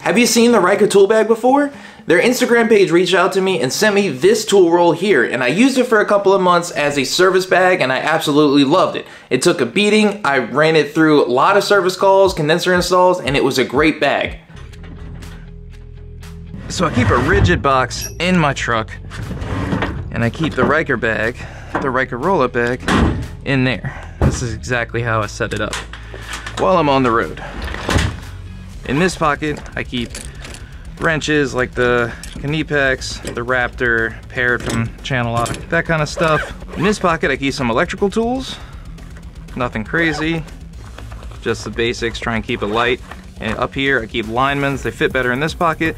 Have you seen the Ryker tool bag before? Their Instagram page reached out to me and sent me this tool roll here, and I used it for a couple of months as a service bag, and I absolutely loved it. It took a beating, I ran it through a lot of service calls, condenser installs, and it was a great bag. So I keep a rigid box in my truck, and I keep the Ryker bag, the Ryker roll-up bag, in there. This is exactly how I set it up while I'm on the road. In this pocket, I keep wrenches like the Knipex, the Raptor, paired from Channellock, that kind of stuff. In this pocket, I keep some electrical tools. Nothing crazy, just the basics, try and keep it light. And up here, I keep linemans, they fit better in this pocket.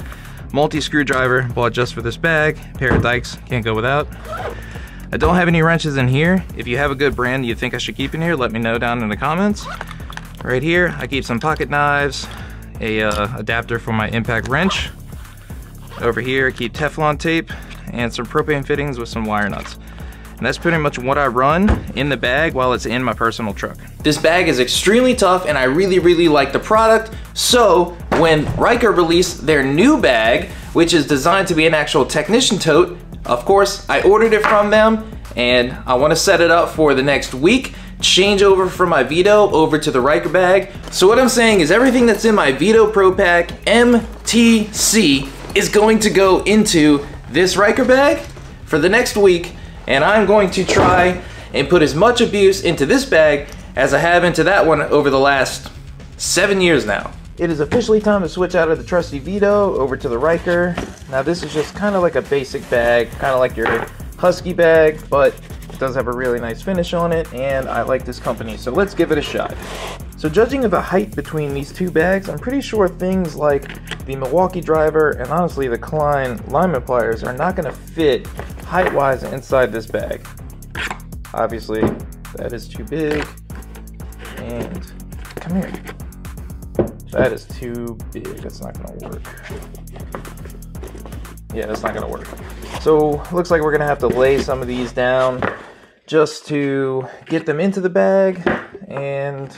Multi-screwdriver, bought just for this bag. Pair of dikes, can't go without. I don't have any wrenches in here. If you have a good brand you think I should keep in here, let me know down in the comments. Right here, I keep some pocket knives, a uh, adapter for my impact wrench. Over here, I keep Teflon tape and some propane fittings with some wire nuts. And that's pretty much what I run in the bag while it's in my personal truck. This bag is extremely tough and I really, really like the product. So when Ryker released their new bag, which is designed to be an actual technician tote, of course, I ordered it from them and I wanna set it up for the next week change over from my Veto over to the Ryker bag. So what I'm saying is everything that's in my Veto Pro Pac MTC is going to go into this Ryker bag for the next week and I'm going to try and put as much abuse into this bag as I have into that one over the last seven years now. It is officially time to switch out of the trusty Veto over to the Ryker. Now this is just kind of like a basic bag, kind of like your Husky bag, but does have a really nice finish on it, and I like this company, so let's give it a shot. So judging of the height between these two bags, I'm pretty sure things like the Milwaukee driver and honestly the Klein lineman pliers are not going to fit height-wise inside this bag. Obviously, that is too big. And come here. That is too big. That's not going to work. Yeah, that's not going to work. So, looks like we're going to have to lay some of these down just to get them into the bag and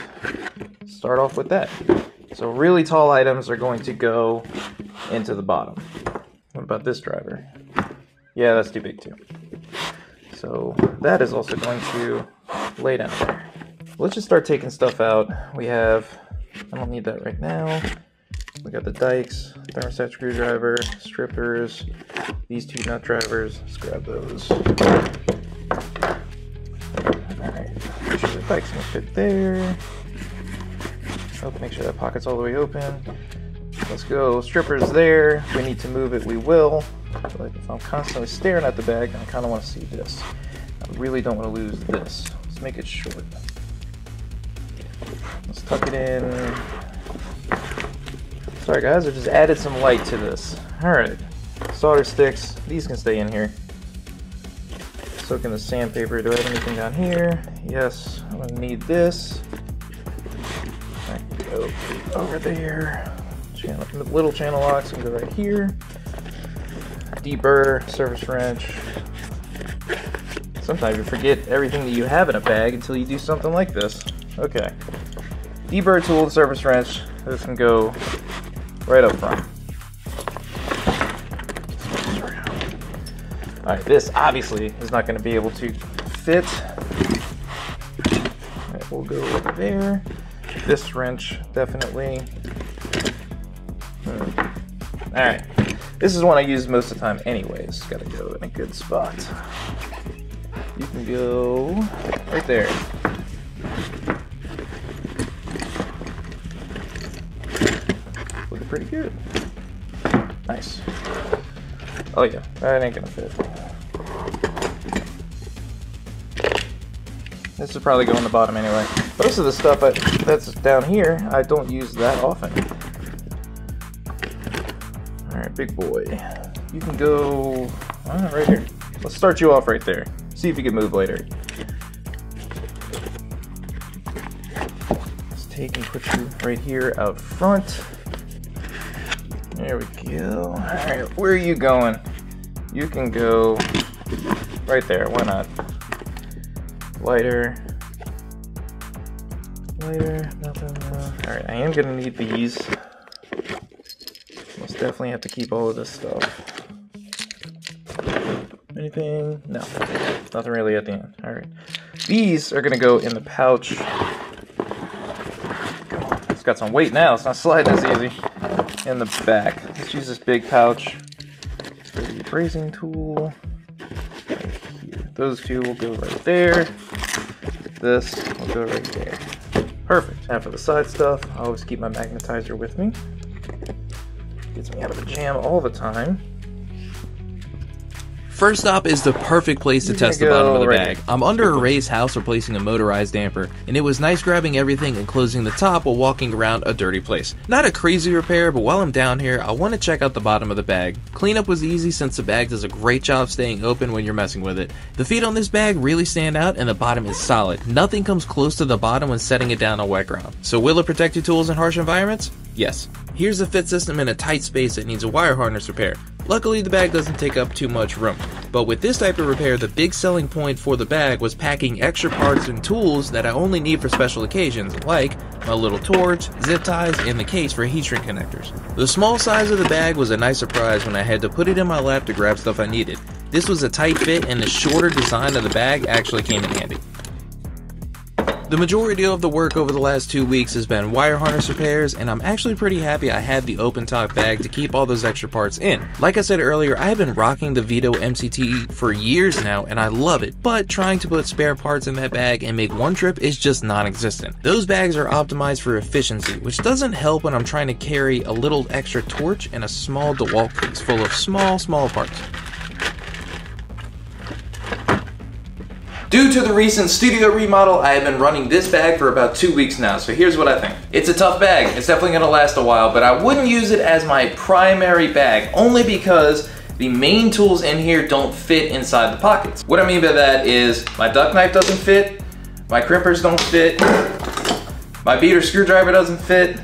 start off with that. So really tall items are going to go into the bottom. What about this driver? Yeah, that's too big too. So that is also going to lay down there. Let's just start taking stuff out. We have, I don't need that right now. We got the dikes, thermostat screwdriver, strippers, these two nut drivers. Let's grab those. Bike's gonna fit there. Oh, make sure that pocket's all the way open. Let's go. Stripper's there. If we need to move it, we will. But if I'm constantly staring at the bag, I kind of want to see this. I really don't want to lose this. Let's make it short. Let's tuck it in. Sorry guys, I just added some light to this. Alright. Solder sticks. These can stay in here. Soak in the sandpaper. Do I have anything down here? Yes. I'm gonna need this. Go over there. Channel, little channel locks can go right here. Deburr, service wrench. Sometimes you forget everything that you have in a bag until you do something like this. Okay. Deburr tool, service wrench. This can go right up front. Alright, this obviously is not going to be able to fit. Go over there. This wrench, definitely. Hmm. Alright, this is one I use most of the time anyways. Gotta go in a good spot. You can go right there. Looking pretty good. Nice. Oh yeah, that ain't gonna fit. This is probably going the bottom anyway. Most of the stuff I, that's down here, I don't use that often. Alright, big boy. You can go uh, right here. Let's start you off right there. See if you can move later. Let's take and put you right here out front. There we go. Alright, where are you going? You can go right there. Why not? Lighter. Nothing. Uh, Alright, I am to need these. Must definitely have to keep all of this stuff. Anything? No. Nothing really at the end. Alright. These are gonna go in the pouch. It's got some weight now, it's not sliding as easy. In the back. Let's use this big pouch brazing tool. Right. Those two will go right there. This will go right there. Perfect. And for the side stuff, I always keep my magnetizer with me. Gets me out of a jam all the time. First stop is the perfect place to You're test the bottom of the right bag. I'm under a Ray's house replacing a motorized damper, and it was nice grabbing everything and closing the top while walking around a dirty place. Not a crazy repair, but while I'm down here, I want to check out the bottom of the bag. Cleanup was easy since the bag does a great job staying open when you're messing with it. The feet on this bag really stand out, and the bottom is solid. Nothing comes close to the bottom when setting it down on wet ground. So will it protect your tools in harsh environments? Yes. Here's a fit system in a tight space that needs a wire harness repair. Luckily, the bag doesn't take up too much room. But with this type of repair, the big selling point for the bag was packing extra parts and tools that I only need for special occasions, like my little torch, zip ties, and the case for heat shrink connectors. The small size of the bag was a nice surprise when I had to put it in my lap to grab stuff I needed. This was a tight fit, and the shorter design of the bag actually came in handy. The majority of the work over the last two weeks has been wire harness repairs, and I'm actually pretty happy I had the open top bag to keep all those extra parts in. Like I said earlier, I have been rocking the Veto MCT for years now, and I love it, but trying to put spare parts in that bag and make one trip is just non-existent. Those bags are optimized for efficiency, which doesn't help when I'm trying to carry a little extra torch and a small DeWalt case full of small, small parts. Due to the recent studio remodel, I have been running this bag for about two weeks now, so here's what I think. It's a tough bag, it's definitely gonna last a while, but I wouldn't use it as my primary bag, only because the main tools in here don't fit inside the pockets. What I mean by that is my duct knife doesn't fit, my crimpers don't fit, my beater screwdriver doesn't fit,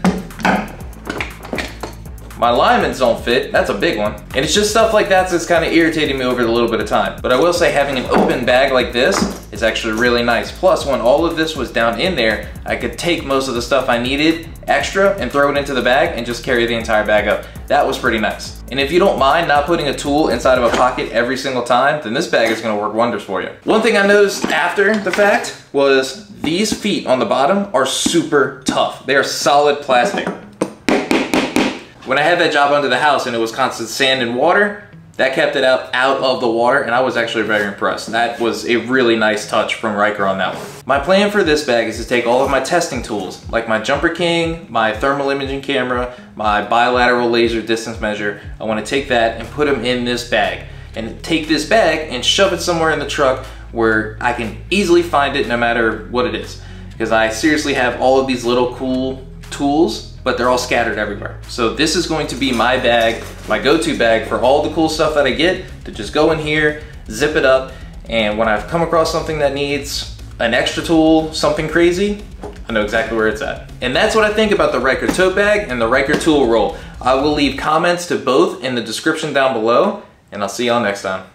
my linemen don't fit, that's a big one. And it's just stuff like that that's kind of irritating me over the little bit of time. But I will say having an open bag like this is actually really nice. Plus, when all of this was down in there, I could take most of the stuff I needed extra and throw it into the bag and just carry the entire bag up. That was pretty nice. And if you don't mind not putting a tool inside of a pocket every single time, then this bag is gonna work wonders for you. One thing I noticed after the fact was these feet on the bottom are super tough. They are solid plastic. When I had that job under the house and it was constant sand and water, that kept it out, out of the water and I was actually very impressed. That was a really nice touch from Ryker on that one. My plan for this bag is to take all of my testing tools, like my Jumper King, my thermal imaging camera, my bilateral laser distance measure. I wanna take that and put them in this bag. And take this bag and shove it somewhere in the truck where I can easily find it no matter what it is. Because I seriously have all of these little cool tools but they're all scattered everywhere. So this is going to be my bag, my go-to bag for all the cool stuff that I get to just go in here, zip it up, and when I've come across something that needs an extra tool, something crazy, I know exactly where it's at. And that's what I think about the Ryker tote bag and the Ryker tool roll. I will leave comments to both in the description down below, and I'll see y'all next time.